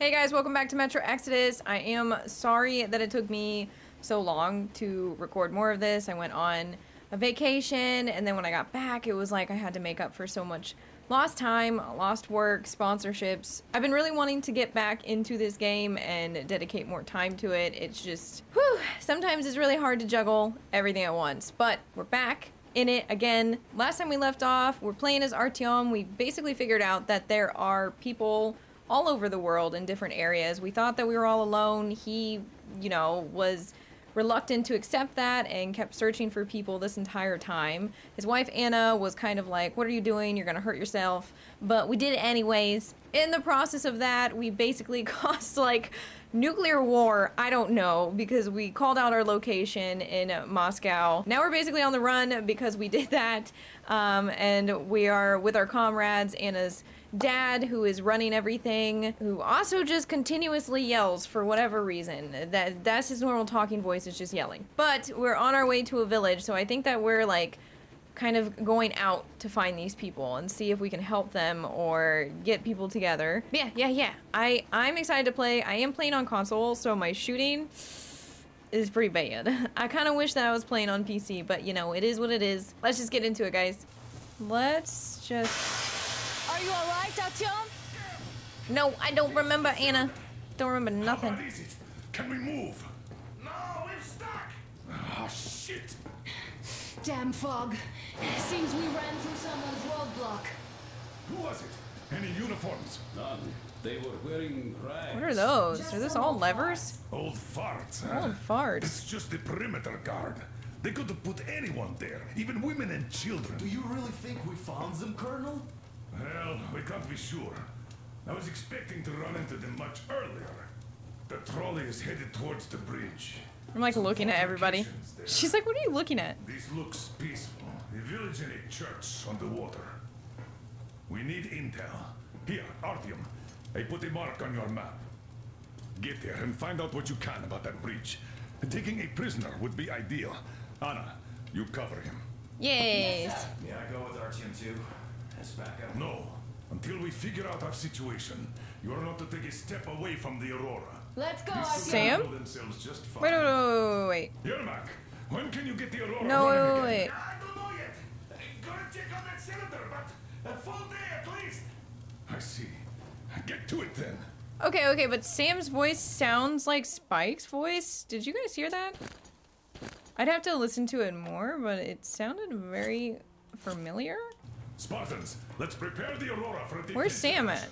Hey guys, welcome back to Metro Exodus. I am sorry that it took me so long to record more of this. I went on a vacation and then when I got back it was like I had to make up for so much lost time, lost work, sponsorships. I've been really wanting to get back into this game and dedicate more time to it. It's just, whew, sometimes it's really hard to juggle everything at once. But we're back in it again. Last time we left off, we're playing as Artyom. We basically figured out that there are people all over the world in different areas. We thought that we were all alone. He, you know, was reluctant to accept that and kept searching for people this entire time. His wife Anna was kind of like, What are you doing? You're gonna hurt yourself. But we did it anyways. In the process of that, we basically caused like nuclear war. I don't know because we called out our location in Moscow. Now we're basically on the run because we did that. Um, and we are with our comrades. Anna's dad who is running everything who also just continuously yells for whatever reason. That that's his normal talking voice is just yelling. But we're on our way to a village so i think that we're like kind of going out to find these people and see if we can help them or get people together. Yeah yeah yeah. I i'm excited to play. I am playing on console so my shooting is pretty bad. I kind of wish that i was playing on pc but you know it is what it is. Let's just get into it guys. Let's just are you alright, Artyom? No, I don't remember, Anna. Don't remember nothing. How is it? Can we move? No, we're stuck! Oh, shit! Damn fog. Seems we ran through someone's roadblock. Who was it? Any uniforms? None. They were wearing rags. What are those? Are those all levers? Old farts, huh? Old farts. It's just the perimeter guard. They could have put anyone there, even women and children. Do you really think we found them, Colonel? Well, we can't be sure. I was expecting to run into them much earlier. The trolley is headed towards the bridge. I'm like Some looking at everybody. there. She's like, what are you looking at? This looks peaceful. A village and a church on the water. We need intel. Here, Artyom. I put a mark on your map. Get there and find out what you can about that breach. Taking a prisoner would be ideal. Anna, you cover him. Yes. May I go with Artyom too? As backup? No. Until we figure out our situation, you are not to take a step away from the Aurora. Let's go, Sam? just. Wait, wait, wait, wait, wait. Yermak, when can you get the Aurora No, wait, wait, wait. I don't know yet. I'm gonna check on that cylinder, but a full day at least. I see. Get to it then. Okay, okay, but Sam's voice sounds like Spike's voice. Did you guys hear that? I'd have to listen to it more, but it sounded very familiar. Spartans, let's prepare the Aurora for a Where's Sam at?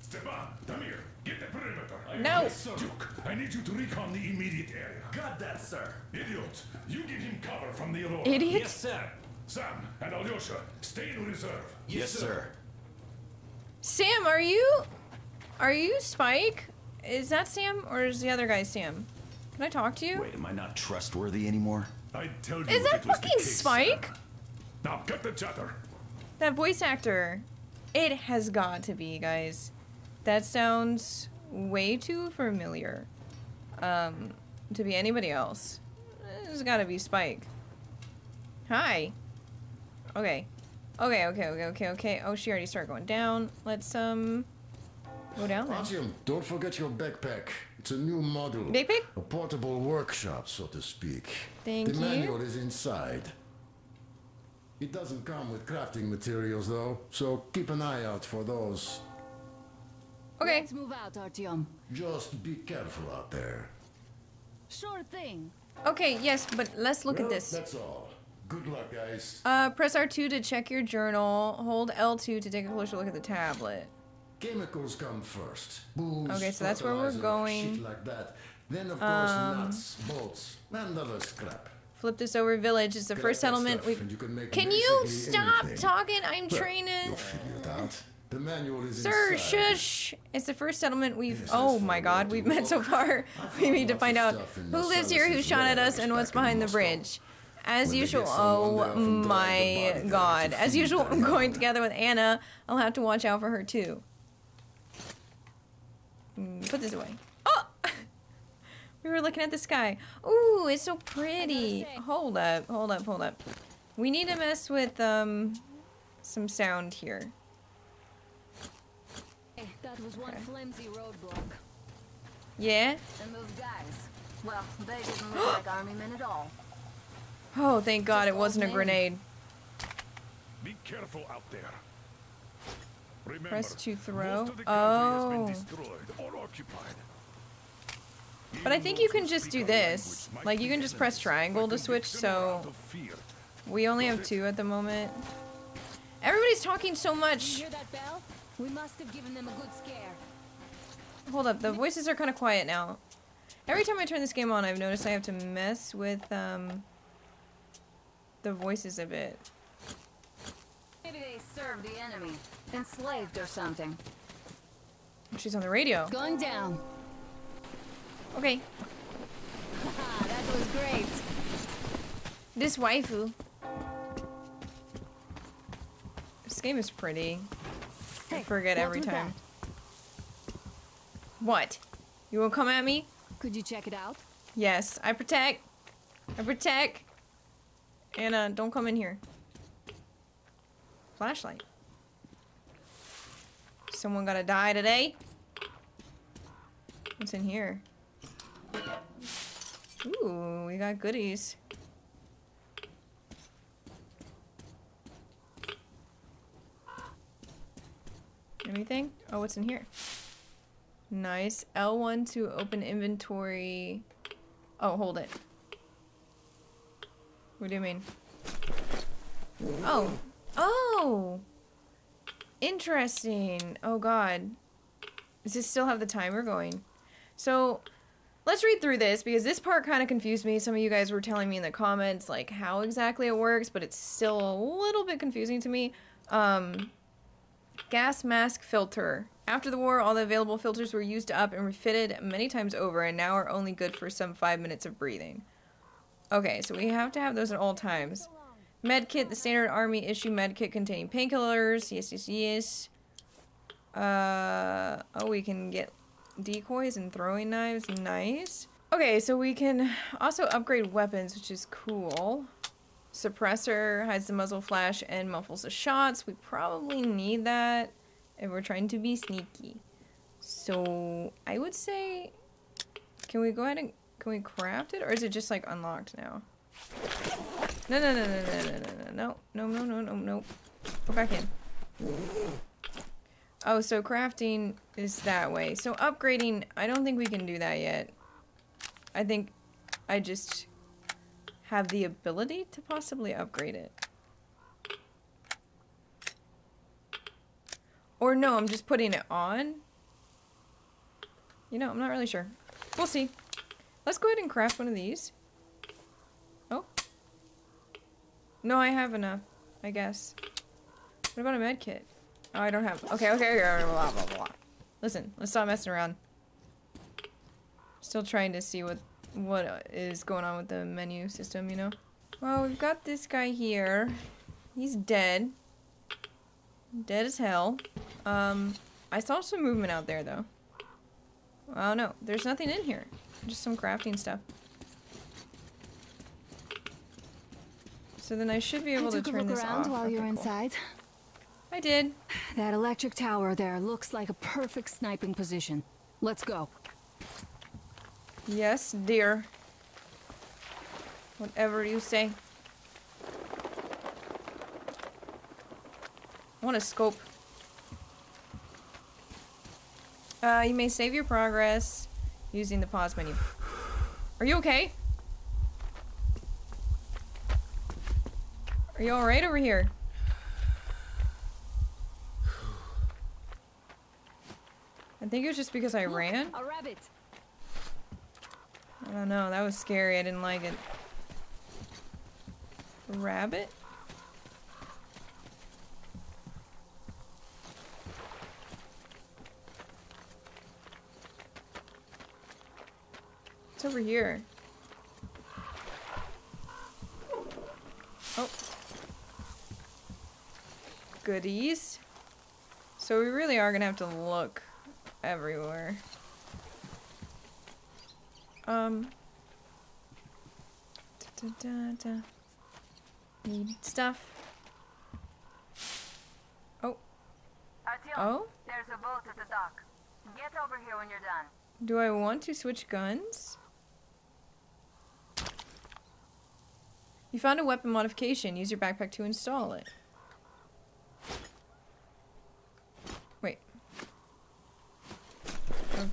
Stepan, Damir, get the perimeter. No. Duke, I need you to recon the immediate area. Got that, sir. Idiot, you give him cover from the Aurora. Idiot. sir. Sam and Alyosha, stay in reserve. Yes, sir. Sam, are you... Are you Spike? Is that Sam, or is the other guy Sam? Can I talk to you? Wait, am I not trustworthy anymore? I'd tell you Is if that it was the fucking case, Spike? Sam. Now cut the chatter. That voice actor. It has got to be, guys. That sounds way too familiar. Um, to be anybody else. It's gotta be Spike. Hi. Okay. Okay, okay, okay, okay, okay. Oh, she already started going down. Let's, um, go down then. Artyom, don't forget your backpack. It's a new model. Backpack? A portable workshop, so to speak. Thank the you. manual is inside. It doesn't come with crafting materials, though, so keep an eye out for those. Okay. Let's move out, Artyom. Just be careful out there. Sure thing. Okay, yes, but let's look at this. That's all. Good luck, guys. Uh, press R2 to check your journal. Hold L2 to take a closer look at the tablet. Chemicals come first. Booze, Okay, so that's where we're going. Shit like that. Then, of course, nuts, bolts, and other scrap. Flip this over. Village is the first settlement we've. you can make Can you stop anything. talking? I'm Well, training. You'll figure it out. The manual is Sir, inside. shush! It's the first settlement we've. Yes, oh my god, we've met so far. We need to find out who lives here, who shot at us, and what's behind the bridge. As When usual, get someone, they oh often drag the my god. As usual, I'm going together with Anna. I'll have to watch out for her too. Mm, Put this away. We were looking at the sky. Ooh, it's so pretty. Hold up, hold up, hold up. We need to mess with um some sound here. Hey, that That was one Okay. flimsy roadblock. Yeah? And those guys, well, they didn't look like army men at all. Oh, thank God Just it wasn't a grenade. Be careful out there. Remember, Press to throw. Most of the country has Oh. been destroyed or occupied. But I think you can just do this. Like, you can just press triangle to switch, kick them out so- We only have two at the moment. Everybody's talking so much. hear that bell? We must have given them a good scare. Hold up, the voices are kind of quiet now. Every time I turn this game on, I've noticed I have to mess with um, the voices a bit. Maybe they served the enemy, enslaved or something. She's on the radio. Going down. Okay, that was great. this waifu. This game is pretty. I forget every time. What? You won't come at me? Could you check it out? Yes, I protect. I protect. And uh, don't come in here. Flashlight. Someone gotta die today. What's in here? Ooh, we got goodies. Anything? Oh, what's in here? Nice. L1 to open inventory. Oh, hold it. What do you mean? Oh. Oh! Interesting. Oh god. Does this still have the timer going? So, let's read through this because this part kind of confused me. Some of you guys were telling me in the comments like how exactly it works, but it's still a little bit confusing to me. Um, gas mask filter. After the war, all the available filters were used up and refitted many times over and now are only good for some five minutes of breathing. Okay, so we have to have those at all times. Medkit, the standard army issue medkit containing painkillers. Yes, yes, yes. Uh, oh, we can get decoys and throwing knives. Nice. Okay, so we can also upgrade weapons, which is cool. Suppressor hides the muzzle flash and muffles the shots. We probably need that if we're trying to be sneaky. So I would say, can we go ahead and can we craft it, or is it just like unlocked now? No, no, no, no, no, no, no, no, no, no, no, no, no. no. Go back in. Oh, so crafting is that way. So upgrading, I don't think we can do that yet. I think I just have the ability to possibly upgrade it. Or no, I'm just putting it on. You know, I'm not really sure. We'll see. Let's go ahead and craft one of these. Oh. No, I have enough, I guess. What about a med kit? Oh, I don't have. Okay, okay, okay, blah, blah, blah. Listen, let's stop messing around. Still trying to see what what is going on with the menu system, you know? Well, we've got this guy here. He's dead. Dead as hell. Um, I saw some movement out there, though. Oh, no. There's nothing in here. Just some crafting stuff. So then I should be able I to turn look this around off. while Okay, you're cool. inside. I did. That electric tower there looks like a perfect sniping position. Let's go. Yes, dear. Whatever you say. I want a scope. Uh, you may save your progress using the pause menu. Are you okay? Are you alright over here? I think it was just because I Look, ran. A rabbit. I don't know, that was scary. I didn't like it. Rabbit? It's over here. Oh. Goodies. So we really are gonna have to look everywhere. Um. Da, da, da. Need stuff. Oh. Artyom, Oh? there's a boat at the dock. Get over here when you're done. Do I want to switch guns? You found a weapon modification. Use your backpack to install it.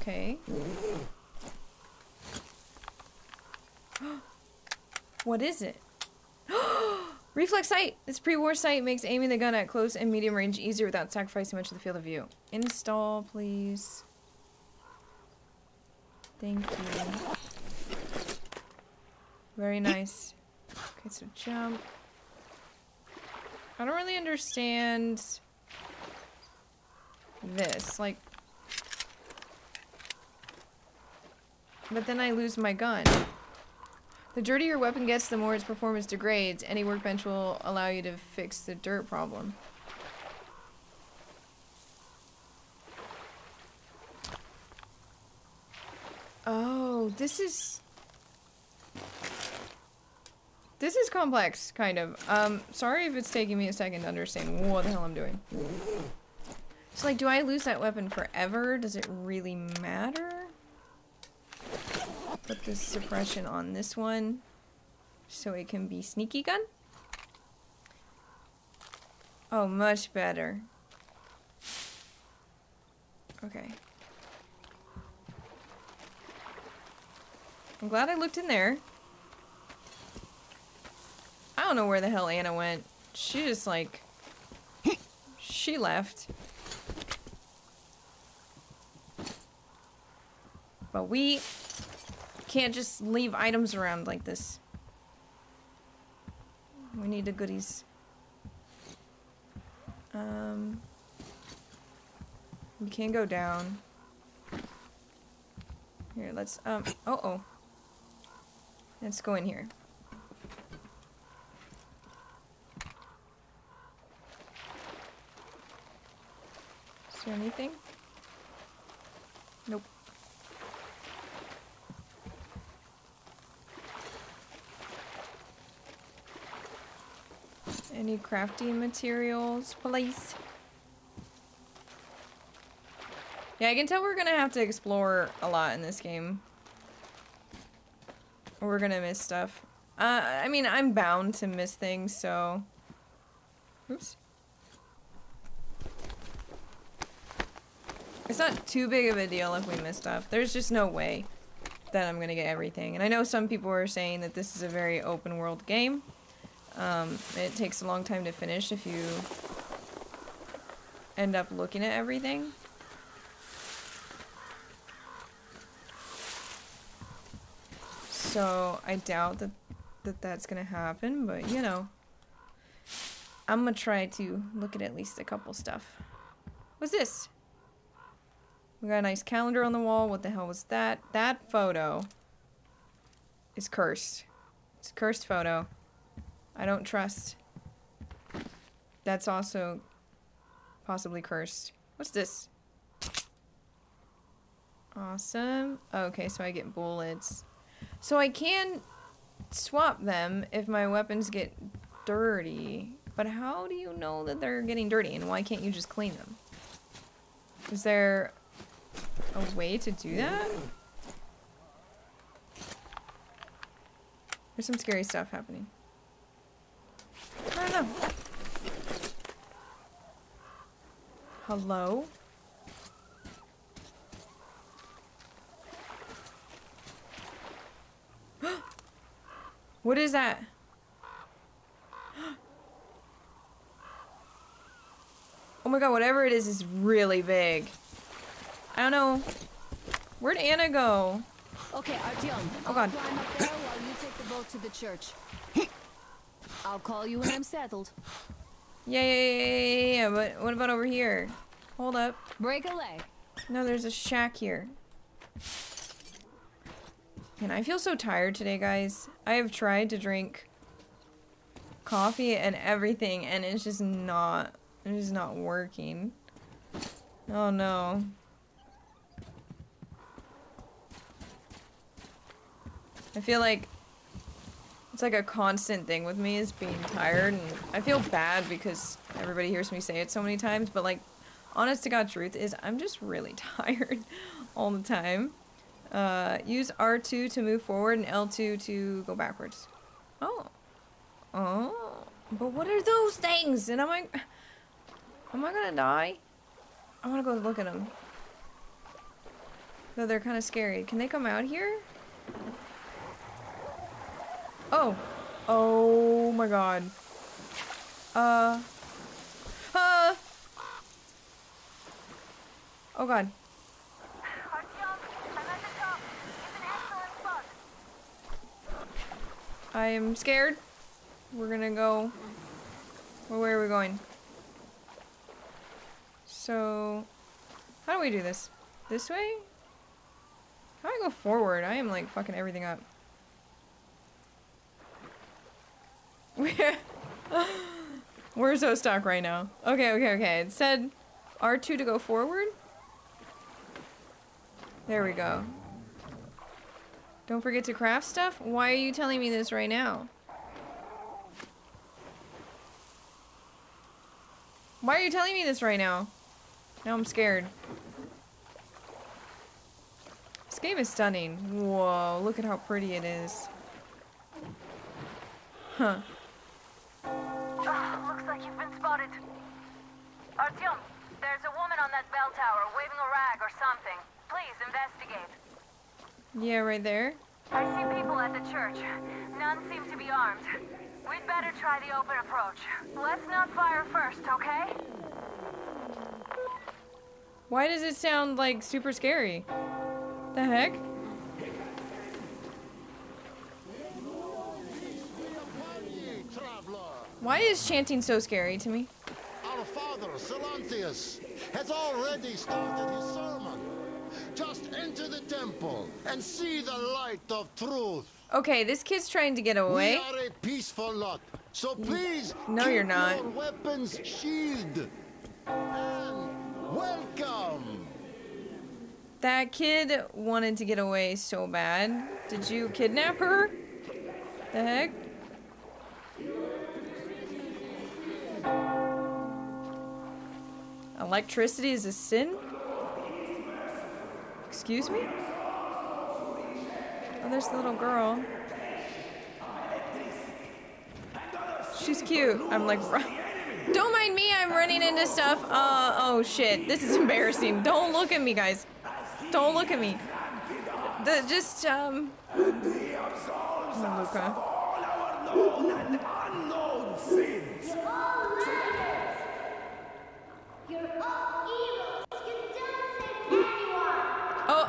Okay. what is it? Reflex sight! This pre-war sight makes aiming the gun at close and medium range easier without sacrificing much of the field of view. Install, please. Thank you. Very nice. Okay, so jump. I don't really understand this. Like, but then I lose my gun. The dirtier your weapon gets, the more its performance degrades. Any workbench will allow you to fix the dirt problem. Oh, this is... This is complex, kind of. Um, sorry if it's taking me a second to understand what the hell I'm doing. So, like, do I lose that weapon forever? Does it really matter? Put the suppression on this one so it can be sneaky gun. Oh, much better. Okay. I'm glad I looked in there. I don't know where the hell Anna went. She just like... she left. But we can't just leave items around like this. We need the goodies. Um... We can't go down. Here, let's, um, uh oh. Let's go in here. Is there anything? Nope. Any crafting materials, please? Yeah, I can tell we're gonna have to explore a lot in this game. We're gonna miss stuff. Uh, I mean, I'm bound to miss things, so... Oops. It's not too big of a deal if we miss stuff. There's just no way that I'm gonna get everything. And I know some people are saying that this is a very open world game. Um, it takes a long time to finish if you end up looking at everything. So I doubt that, that that's gonna happen, but you know. I'm gonna try to look at at least a couple stuff. What's this? We got a nice calendar on the wall. What the hell was that? That photo is cursed. It's a cursed photo. I don't trust. That's also possibly cursed. What's this? Awesome. Okay, so I get bullets. So I can swap them if my weapons get dirty. But how do you know that they're getting dirty and why can't you just clean them? Is there a way to do that? There's some scary stuff happening. I don't. Hello? what is that? Oh my god, whatever it is is really big. I don't know. Where'd Anna go? Okay, Artyom. Oh god. Climb up there while you take the boat to the church. I'll call you when I'm settled. Yeah, yeah, yeah, yeah, yeah, but what about over here? Hold up. Break a leg. No, there's a shack here. And I feel so tired today, guys. I have tried to drink coffee and everything, and it's just not, it's just not working. Oh no. I feel like it's like a constant thing with me is being tired, and I feel bad because everybody hears me say it so many times, but like, honest to God truth is I'm just really tired all the time. Uh, use R2 to move forward and L2 to go backwards. Oh. Oh. But what are those things? And am I... Am I gonna die? I wanna go look at them. Though they're kind of scary. Can they come out here? Oh. Oh my god. Uh. Uh. Oh god. I am scared. We're gonna go. Well, where are we going? So, how do we do this? This way? How do I go forward? I am like fucking everything up. We're, we're so stuck right now. Okay, okay, okay. It said R2 to go forward. There we go. Don't forget to craft stuff? Why are you telling me this right now? Why are you telling me this right now? Now I'm scared. This game is stunning. Whoa, look at how pretty it is. Huh. Oh, Artyom, there's a woman on that bell tower waving a rag or something. Please investigate. Yeah, right there. I see people at the church. None seem to be armed. We'd better try the open approach. Let's not fire first, okay? Why does it sound like super scary? The heck? Why is chanting so scary to me? Silantius, has already started his sermon. Just enter the temple and see the light of truth. Okay, this kid's trying to get away. We are a peaceful lot, so please No, you're not. your weapons sheathed. And welcome. That kid wanted to get away so bad. Did you kidnap her? The heck? Electricity is a sin? Excuse me? Oh, there's the little girl. She's cute. I'm like, don't mind me. I'm running into stuff. Uh, oh shit. This is embarrassing. Don't look at me, guys. Don't look at me. The, just, um. Luka. You're all evil. You don't save anyone. Oh,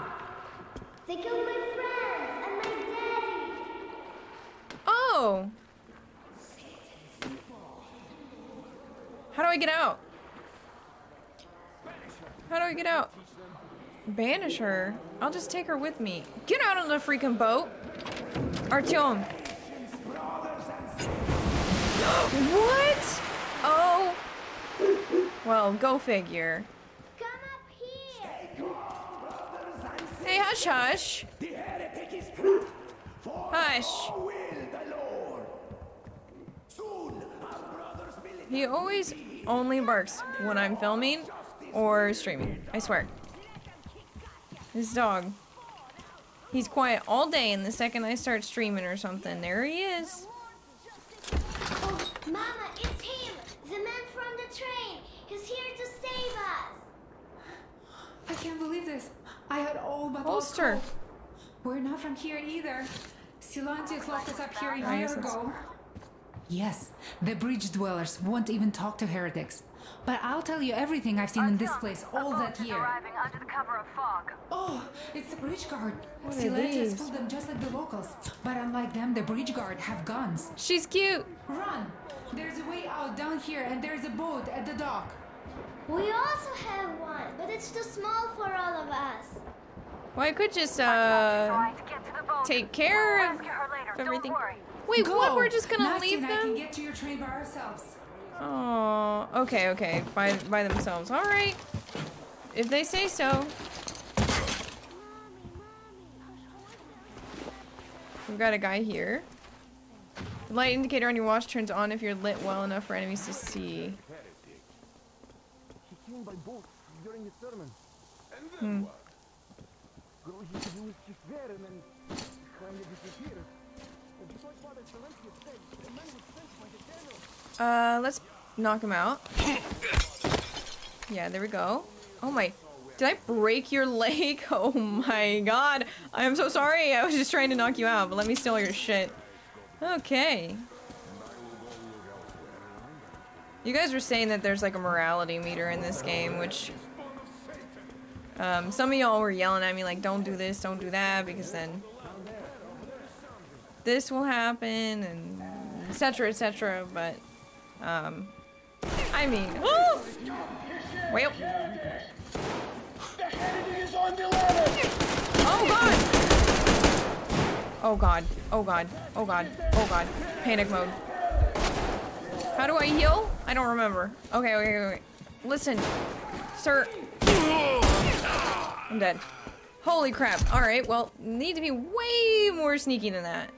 They killed my friends and my daddy. oh. How do I get out? How do I get out? Banish her. I'll just take her with me. Get out on the freaking boat. Artyom. what? Well, go figure. Come up here. Hey, hush, hush. Hush. He always only barks when I'm filming or streaming. I swear. This dog. He's quiet all day, and the second I start streaming or something, there he is. Oh, Mama, it's him. The man from the train. He's here to save us. I can't believe this. I had all but lost Holster. We're not from here either. Silantius locked us up here a I year ago. Yes, the bridge dwellers won't even talk to heretics. But I'll tell you everything I've seen in this place all that year. arriving under the cover of fog. Oh, it's the bridge guard. What Silantius these? pulled them just like the locals. But unlike them, the bridge guard have guns. She's cute. Run! There's a way out down here, and there's a boat at the dock. We also have one, but it's too small for all of us. Well, I could just, uh, Try to get to the boat. take care We'll of later. everything. Don't. Wait, Go! what? We're just gonna Nasty leave and I can them? get to your train by ourselves. Oh, okay, okay. By by themselves. All right. If they say so. We've got a guy here. The light indicator on your watch turns on if you're lit well enough for enemies to see. He came by boat during his sermon. And then Hmm. what? Well, he, he was just and then kind of disappeared. And just like Father Silantius said, the man was sent by the devil. Uh, let's knock him out. Yeah, there we go. Oh my. Did I break your leg? Oh my god. I am so sorry. I was just trying to knock you out, but let me steal your shit. Okay. You guys were saying that there's like a morality meter in this game, which um, some of y'all were yelling at me like, don't do this, don't do that, because then this will happen, and etc. etc. But um, I mean, oh, well, oh god, oh god, oh god, oh god, oh god, panic mode. How do I heal? I don't remember. Okay, okay, okay. Listen, sir. I'm dead. Holy crap. Alright, well, need to be way more sneaky than that.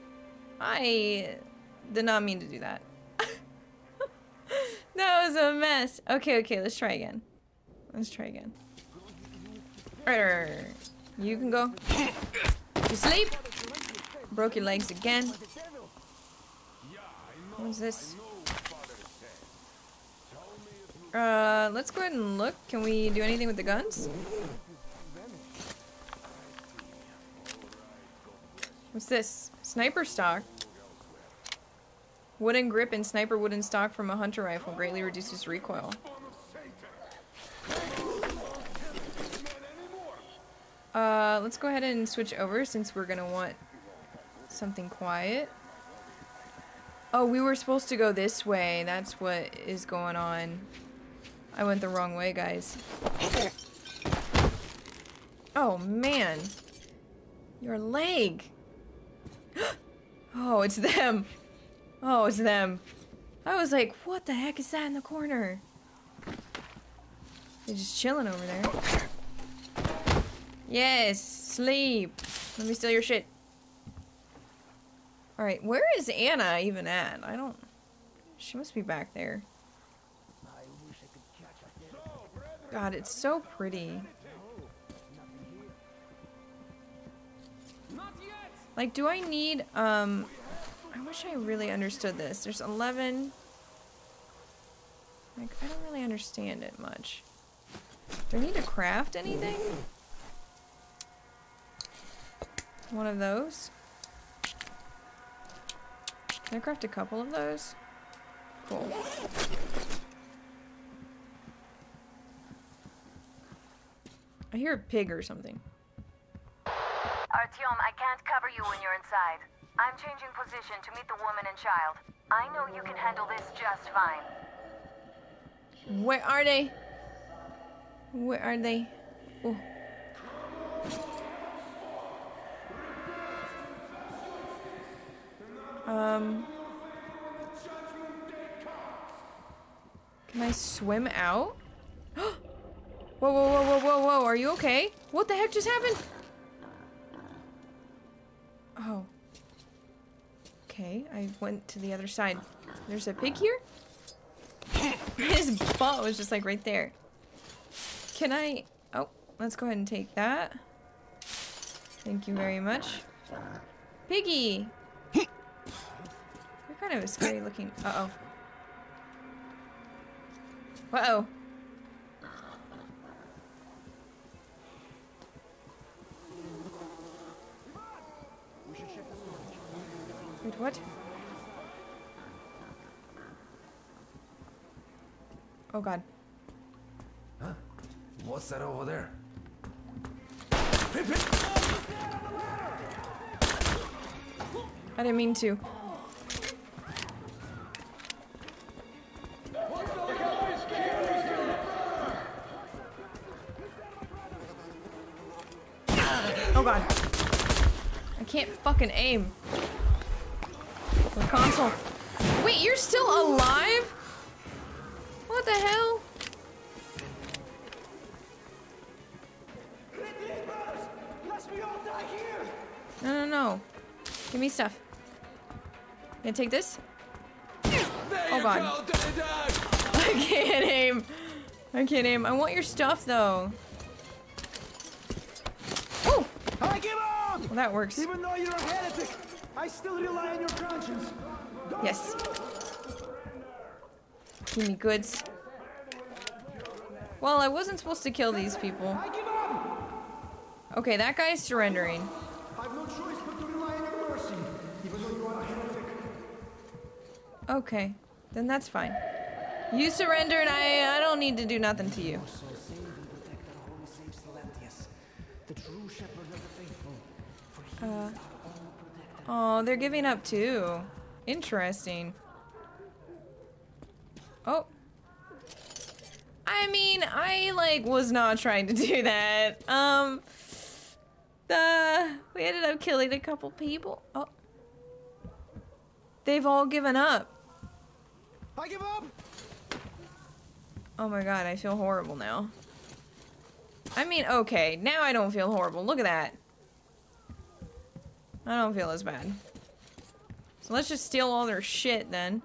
I did not mean to do that. that was a mess. Okay, okay, let's try again. Let's try again. You can go. You sleep. Broke your legs again. What's this? Uh, let's go ahead and look. Can we do anything with the guns? What's this? Sniper stock. Wooden grip and sniper wooden stock from a hunter rifle greatly reduces recoil. Uh, let's go ahead and switch over since we're gonna want something quiet. Oh, we were supposed to go this way. That's what is going on. I went the wrong way, guys. Oh, man. Your leg. Oh, it's them. Oh, it's them. I was like, what the heck is that in the corner? They're just chilling over there. Yes, sleep. Let me steal your shit. Alright, where is Anna even at? I don't... She must be back there. God, it's so pretty. Like, do I need, um... I wish I really understood this. There's 11... Like, I don't really understand it much. Do I need to craft anything? One of those? Can I craft a couple of those? Cool. I hear a pig or something. Artyom, I can't cover you when you're inside. I'm changing position to meet the woman and child. I know you can handle this just fine. Where are they? Where are they? Oh. Um. Can I swim out? Whoa, whoa, whoa, whoa, whoa, whoa. Are you okay? What the heck just happened? Oh. Okay, I went to the other side. There's a pig here? His butt was just like right there. Can I... Oh, let's go ahead and take that. Thank you very much. Piggy! You're kind of a scary looking... Uh-oh. Uh-oh. What? Oh god. Huh? What's that over there? I didn't mean to. Oh god. I can't fucking aim. The console. Wait, you're still alive? What the hell? No, no, no. Give me stuff. Can I take this? Oh god. I can't aim. I can't aim. I want your stuff though. Oh! I give up! Well, that works. Even though you're a heretic, I still rely on your conscience. Yes. Give me goods. Well, I wasn't supposed to kill these people. I give up! Okay, that guy's surrendering. No choice but to rely on your mercy, even though you are a heretic. Okay, then that's fine. You surrender and I I don't need to do nothing to you. Oh, they're giving up too. Interesting. Oh. I mean, I like was not trying to do that. Um the we ended up killing a couple people. Oh. They've all given up. I give up! Oh my god, I feel horrible now. I mean, okay, now I don't feel horrible. Look at that. I don't feel as bad. So let's just steal all their shit then.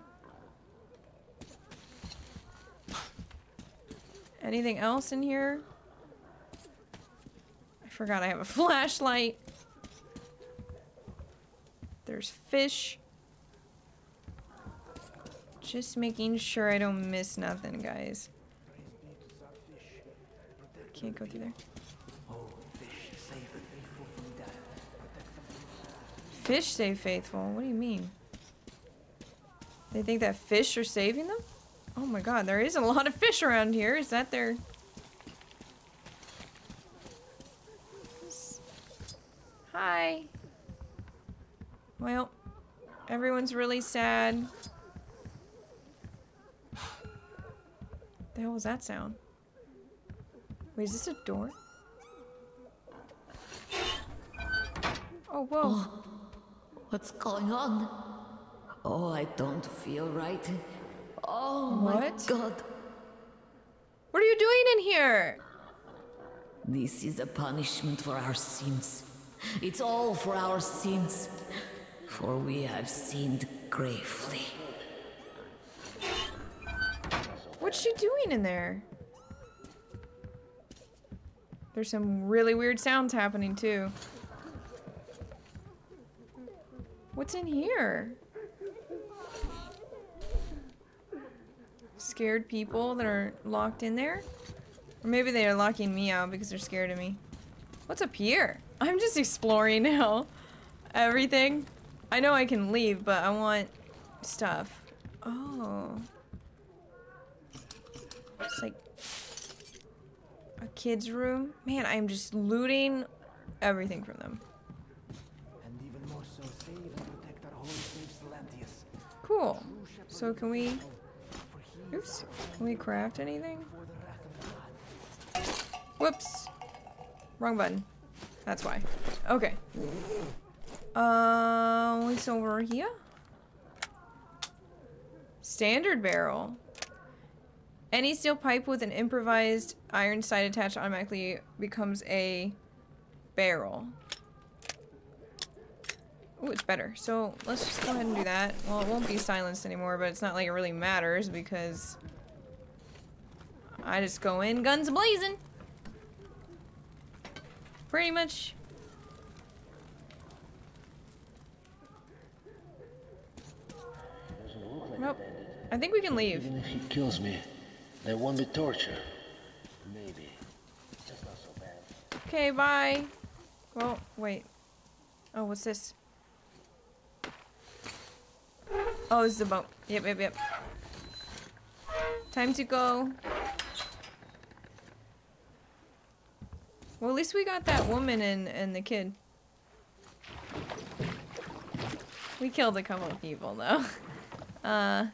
Anything else in here? I forgot I have a flashlight. There's fish. Just making sure I don't miss nothing, guys. Can't go through there. Fish save faithful? What do you mean? They think that fish are saving them? Oh my god, there is a lot of fish around here. Is that their... Hi. Well, everyone's really sad. The hell was that sound? Wait, is this a door? Oh, whoa. Oh. What's going on? Oh, I don't feel right. Oh my god. What are you doing in here? This is a punishment for our sins. It's all for our sins. For we have sinned gravely. What's she doing in there? There's some really weird sounds happening too. What's in here? Scared people that are locked in there? Or maybe they are locking me out because they're scared of me. What's up here? I'm just exploring now. Everything. I know I can leave, but I want stuff. Oh. It's like a kid's room. Man, I'm just looting everything from them. And even more so, save and protect our holy sage Silantius. Cool. So can we... Oops. Can we craft anything? Whoops. Wrong button. That's why. Okay. Uh, what's over here? Standard barrel. Any steel pipe with an improvised iron side attached automatically becomes a barrel. Oh, it's better. So let's just go ahead and do that. Well, it won't be silenced anymore, but it's not like it really matters because I just go in guns blazing. Pretty much. Nope. I think we can leave. Even if he kills me, there won't be torture. Maybe. That's not so bad. Okay, bye. Well, wait. Oh, what's this? Oh, is the boat. Yep, yep, yep. Time to go. Well, at least we got that woman and, and the kid. We killed a couple of people, though. Uh...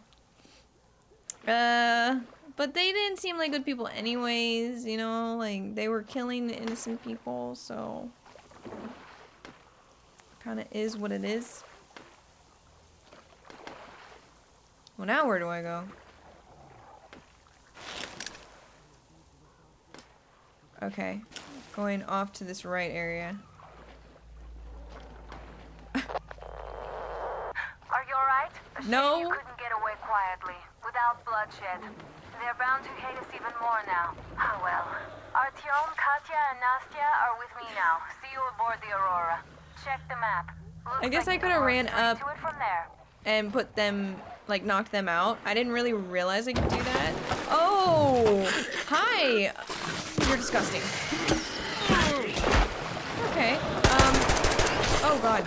Uh... But they didn't seem like good people anyways, you know? Like, they were killing innocent people, so... Kinda is what it is. Well, now where do I go? Okay. Going off to this right area. Are you alright? No. You couldn't get away quietly, without bloodshed. They're bound to hate us even more now. Oh well. Artyom, Katya, and Nastya are with me now. See you aboard the Aurora. Check the map. Looks I guess like I could have ran work straight up and put them, like, knocked them out. I didn't really realize I could do that. Oh! Hi! You're disgusting. Okay. Um. Oh, God.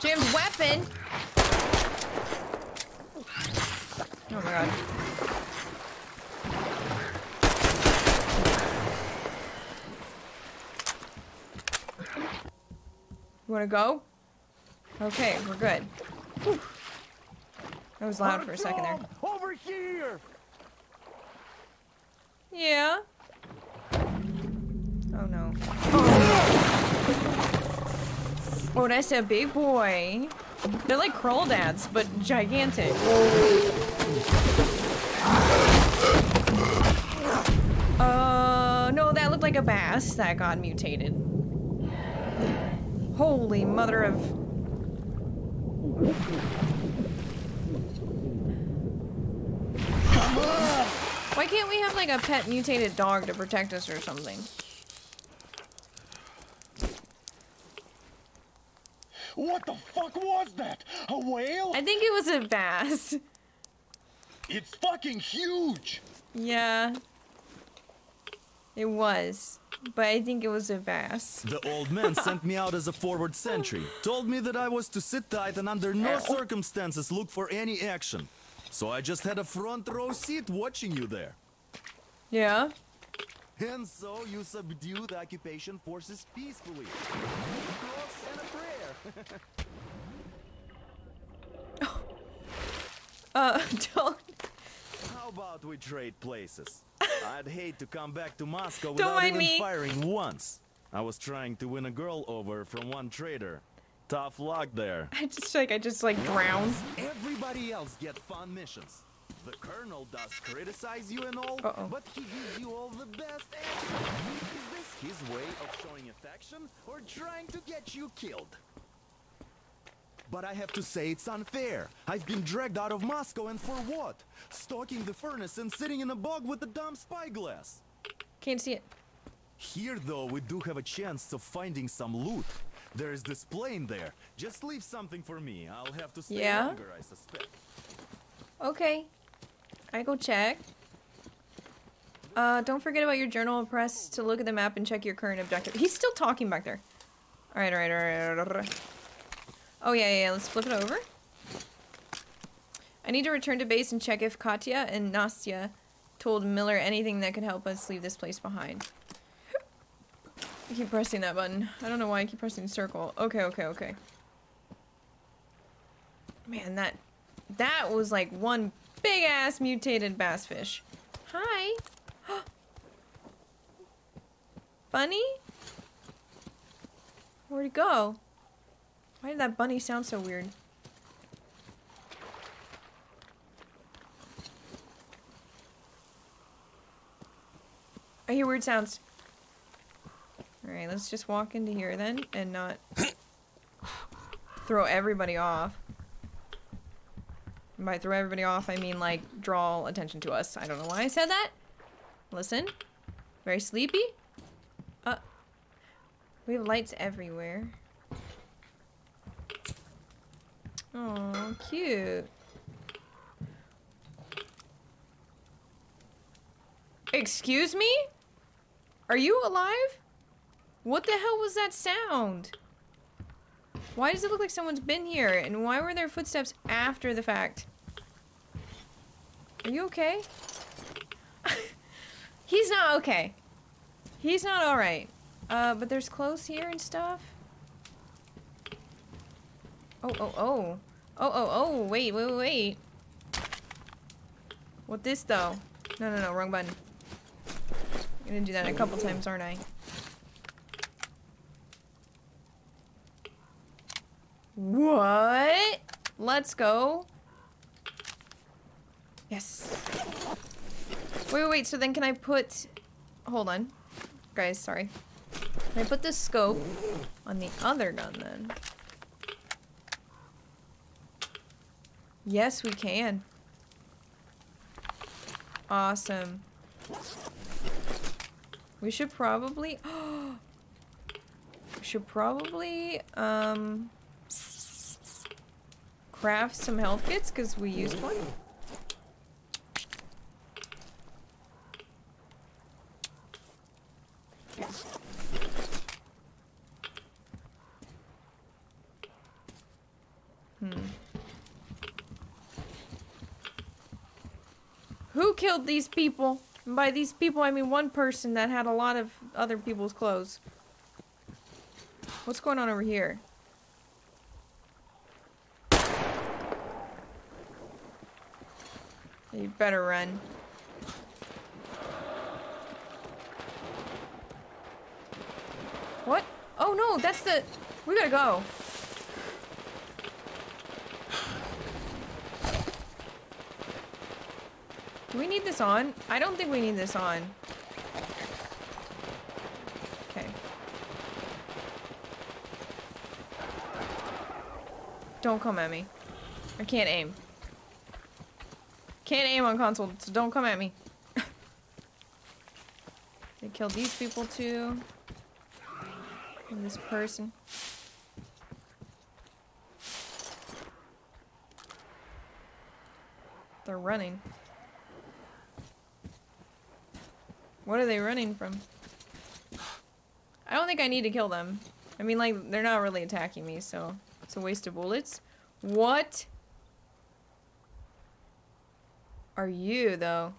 Jim's weapon! Oh, my God. You wanna go? Okay, we're good. Whew. That was loud for a second there. Over here! Yeah. Oh no. Oh, that's a big boy. They're like crawdads, but gigantic. Uh, no, that looked like a bass that got mutated. Holy mother of... Why can't we have like a pet mutated dog to protect us or something? What the fuck was that? A whale? I think it was a bass. It's fucking huge! Yeah. It was. But I think it was a bass. The old man sent me out as a forward sentry. Told me that I was to sit tight and under no circumstances look for any action. So I just had a front row seat watching you there. Yeah. And so you subdue the occupation forces peacefully. Cross and a prayer. Uh, don't. How about we trade places? I'd hate to come back to Moscow without even me. firing once. I was trying to win a girl over from one trader. Tough luck there. I just like I just like drown. Everybody else get fun missions. The colonel does criticize you and all, Uh-oh. but he gives you all the best action. Is this his way of showing affection or trying to get you killed? But I have to say it's unfair. I've been dragged out of Moscow and for what? Stalking the furnace and sitting in a bog with a dumb spyglass. Can't see it. Here, though, we do have a chance of finding some loot. There is this plane there. Just leave something for me. I'll have to stay Yeah? longer, I suspect. Okay. I go check. Uh, don't forget about your journal. Press to look at the map and check your current objective. He's still talking back there. Alright, alright, alright, alright. Oh, yeah, yeah, yeah, let's flip it over. I need to return to base and check if Katya and Nastya told Miller anything that could help us leave this place behind. I keep pressing that button. I don't know why I keep pressing circle. Okay, okay, okay. Man, that that was like one big ass mutated bass fish. Hi. Bunny? Where'd it go? Why did that bunny sound so weird? I hear weird sounds. Alright, let's just walk into here then and not throw everybody off. And by throw everybody off, I mean like draw attention to us. I don't know why I said that. Listen. Very sleepy. Uh, we have lights everywhere. Oh, cute. Excuse me? Are you alive? What the hell was that sound? Why does it look like someone's been here? And why were there footsteps after the fact? Are you okay? He's not okay. He's not alright. Uh, but there's clothes here and stuff. Oh, oh, oh. Oh, oh, oh, wait, wait, wait. What this, though? No, no, no, wrong button. I'm gonna do that a couple times, aren't I? What? Let's go. Yes. Wait, wait, wait, so then can I put... Hold on. Guys, sorry. Can I put the scope on the other gun, then? Yes, we can. Awesome. We should probably... we should probably, um... Craft some health kits, because we used one. Hmm. Who killed these people? And by these people, I mean one person that had a lot of other people's clothes. What's going on over here? You better run. What? Oh no, that's the... We gotta go. We need this on? I don't think we need this on. Okay. Don't come at me. I can't aim. Can't aim on console, so don't come at me. they killed these people too. And this person. They're running. What are they running from? I don't think I need to kill them. I mean, like, they're not really attacking me, so it's a waste of bullets. What are you, though?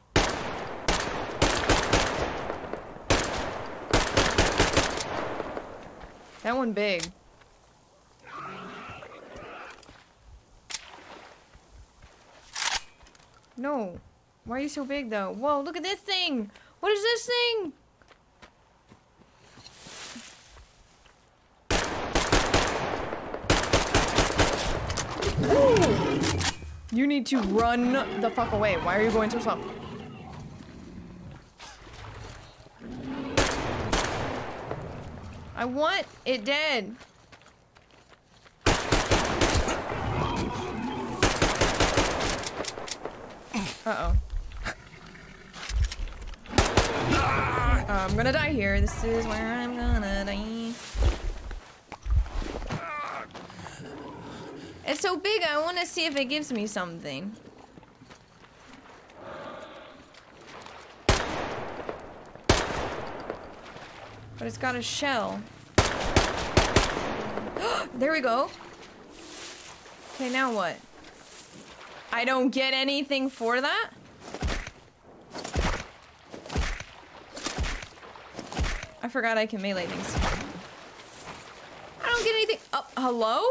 That one big. No. Why are you so big, though? Whoa, look at this thing! What is this thing? You need to run the fuck away. Why are you going so slow? I want it dead. Uh-oh. I'm gonna die here. This is where I'm gonna die. It's so big, I want to see if it gives me something. But it's got a shell. there we go. Okay, now what? I don't get anything for that? I forgot I can melee things. I don't get anything. Oh, hello?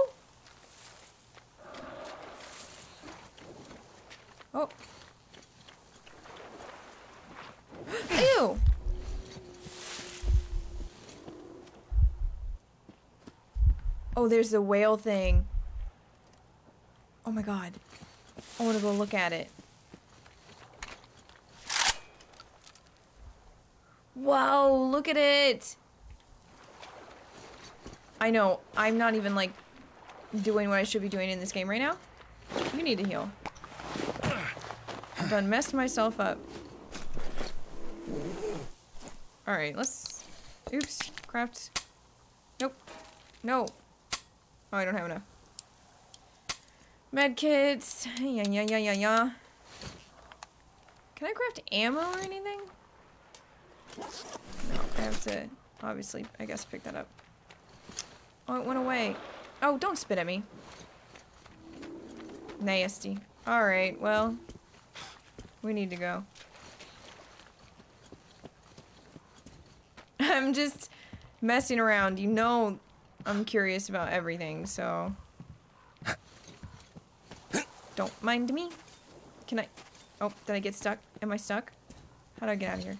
Oh. Ew! Oh, there's the whale thing. Oh my god. I want to go look at it. Whoa, look at it! I know, I'm not even, like, doing what I should be doing in this game right now. You need to heal. I've done messed myself up. Alright, let's... Oops. Craft. Nope. No. Oh, I don't have enough. Med Medkits. Yeah, yeah, yeah, yeah, yeah. Can I craft ammo or anything? No, I have to, obviously, I guess, pick that up. Oh, it went away. Oh, don't spit at me. Nasty. Alright, well, we need to go. I'm just messing around. You know I'm curious about everything, so... Don't mind me. Can I... Oh, did I get stuck? Am I stuck? How do I get out of here?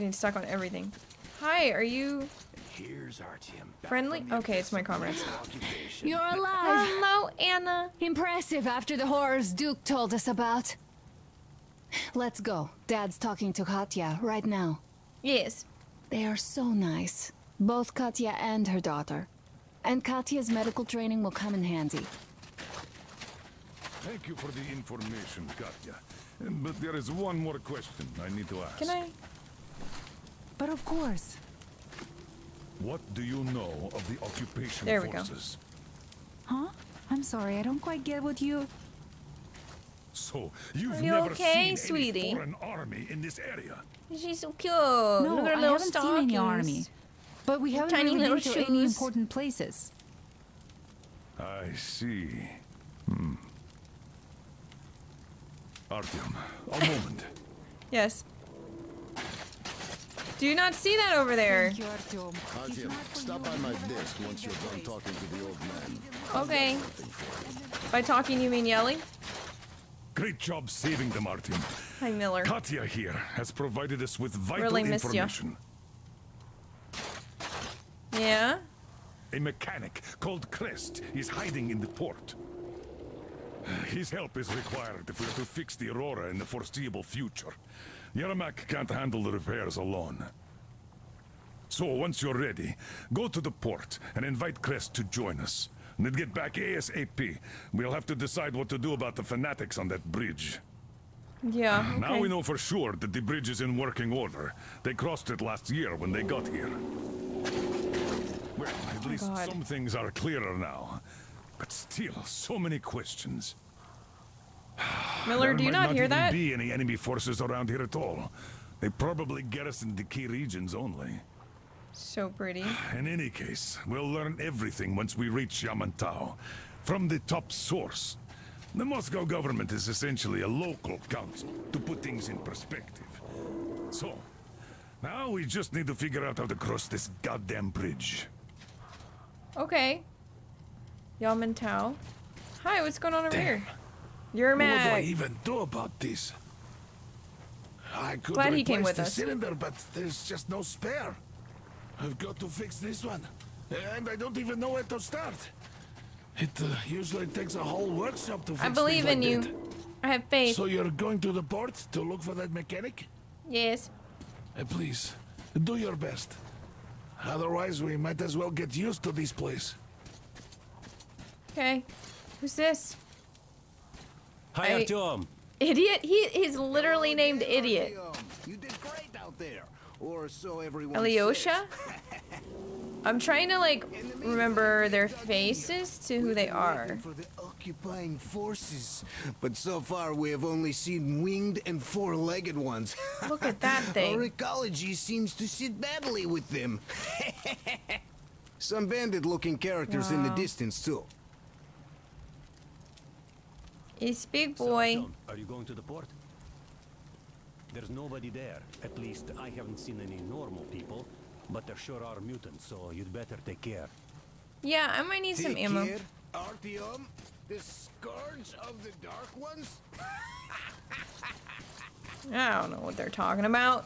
Getting stuck on everything. Hi, are you... Here's Artyom. Friendly? Okay, it's my comrades. You're alive! Hello, Anna. Impressive after the horrors Duke told us about. Let's go. Dad's talking to Katya right now. Yes. They are so nice. Both Katya and her daughter. And Katya's medical training will come in handy. Thank you for the information, Katya. But there is one more question I need to ask. Can I? But of course. What do you know of the occupation There we go. forces? Huh? I'm sorry, I don't quite get what you. So, you've Are you never okay, seen sweetie? any foreign army in this area? She's so cute. no, Look at her I little haven't seen any stockings. army. But we haven't Tiny really been little to any important places. I see. Hmm. Artyom, a moment. Yes. Do you not see that over there? Artyom, stop by my desk once you're done talking to the old man. Okay. By talking, you mean yelling? Great job saving them, Artyom. Hi, Miller. Katya here has provided us with vital Really missed ya. information. Yeah? A mechanic called Krest is hiding in the port. His help is required if we're to fix the Aurora in the foreseeable future. Yermak can't handle the repairs alone. So, once you're ready, go to the port and invite Krest to join us. And then get back ASAP. We'll have to decide what to do about the fanatics on that bridge. Yeah. Okay. Now we know for sure that the bridge is in working order. They crossed it last year when they got here. Well, at oh, least God. some things are clearer now. But still, so many questions. Miller, There do you might not not hear even that? be any enemy forces around here at all. They probably garrison the key regions only. So pretty. In any case, we'll learn everything once we reach Yamantau. From the top source. The Moscow government is essentially a local council, to put things in perspective. So, now we just need to figure out how to cross this goddamn bridge. Okay. Yamantau. Hi, what's going on over Damn. here? You're What do I even do about this? I could Glad he replace came with the us. cylinder, but there's just no spare. I've got to fix this one, and I don't even know where to start. It uh, usually takes a whole workshop to fix I believe in like you. that. I have faith. So you're going to the port to look for that mechanic? yes. Uh, please, do your best. Otherwise, we might as well get used to this place. Okay. Who's this? Hi, I- Artyom. Idiot? He he's literally named Idiot. You did great out there, or so everyone Alyosha? I'm trying to like remember their faces to who they are. for the occupying forces. But so far, we have only seen winged and four-legged ones. Look at that thing. Our ecology seems to sit badly with them. Some bandit-looking characters in the distance, too. It's big boy. Artyom, are you going to the port? There's nobody there. At least I haven't seen any normal people, but there sure are mutants, so you'd better take care. Yeah, I might need some ammo. care, Artyom, the scourge of the Dark Ones? I don't know what they're talking about.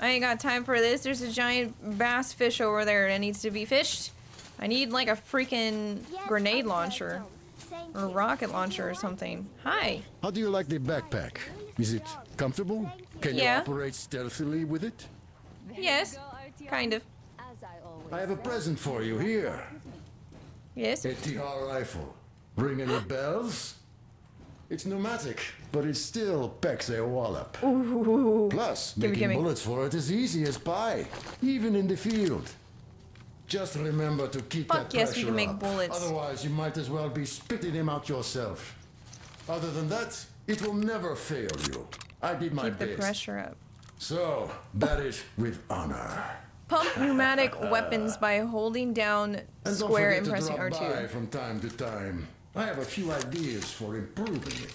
I ain't got time for this. There's a giant bass fish over there that needs to be fished. I need like a freaking grenade launcher or rocket launcher or something. Hi. How do you like the backpack? Is it comfortable? Can you operate stealthily with it? Yes, kind of. I have a present for you here. Yes. A Tikhar rifle. Ring any bells? It's pneumatic, but it still packs a wallop. Ooh. Plus, Gimme, making gimme. bullets for it is easy as pie, even in the field. Just remember to keep Fuck that yes, we pressure can make up. bullets. Otherwise, you might as well be spitting him out yourself. Other than that, it will never fail you. I did my Keep the best. pressure up. So, bat it with honor. Pump pneumatic weapons by holding down And square and pressing drop by R2. from time to time. I have a few ideas for improving it.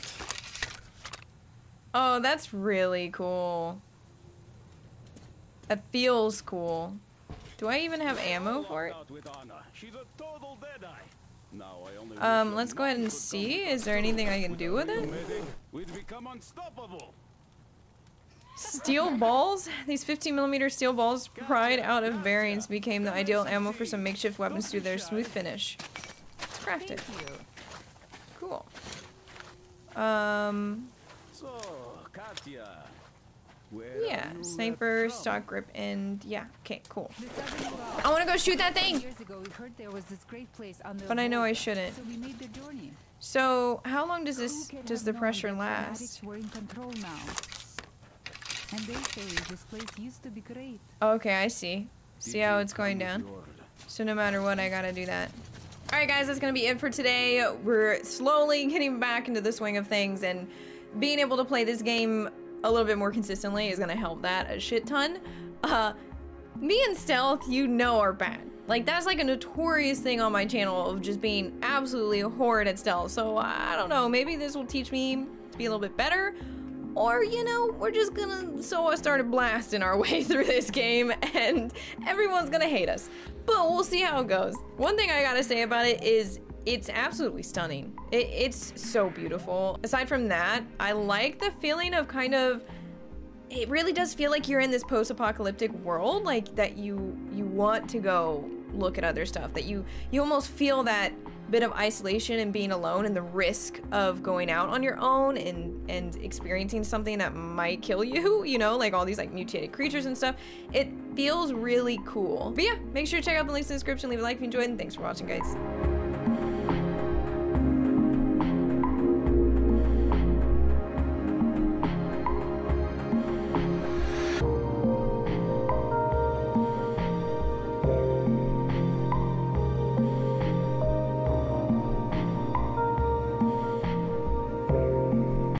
Oh, that's really cool. That feels cool. Do I even have ammo for it? She's a total deadeye. Now I only Um, let's go ahead and see. Is there anything I can do with it? We'd become unstoppable. Steel balls? These 15 millimeter steel balls pried out of bearings became the ideal ammo for some makeshift weapons due to their smooth finish. Let's craft it. Cool. Um, So, Katya, Yeah, sniper, stock grip, and yeah. Okay, cool. I want to go shoot that thing. Years ago, we heard there was this great place on the But I know I shouldn't. So we made the journey. So how long does this does the pressure last? in control now. And they say this place used to be great. Okay, I see. See how it's going down. So no matter what, I gotta do that. Alright guys, that's gonna be it for today. We're slowly getting back into the swing of things and being able to play this game a little bit more consistently is gonna help that a shit ton. Uh, me and Stealth, you know are bad. Like, that's like a notorious thing on my channel of just being absolutely horrid at stealth. So, I don't know, maybe this will teach me to be a little bit better. Or, you know, we're just gonna so I started blasting our way through this game and everyone's gonna hate us. But we'll see how it goes. One thing I gotta say about it is it's absolutely stunning. It, it's so beautiful. Aside from that, I like the feeling of kind of it really does feel like you're in this post-apocalyptic world like that you you want to go look at other stuff that you you almost feel that bit of isolation and being alone and the risk of going out on your own and and experiencing something that might kill you you know like all these like mutated creatures and stuff it feels really cool but yeah make sure to check out the links in the description leave a like if you enjoyed and thanks for watching guys